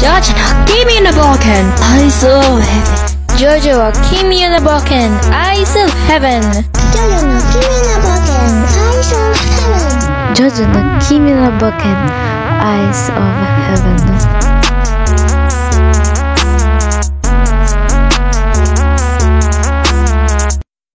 Judge, give me the Balkan. Eyes of Heaven Jojo, give me the Balkan. Eyes of Heaven ジョジョの君の冒険 Eyes of Heaven ジョージの君の冒険 Eyes of Heaven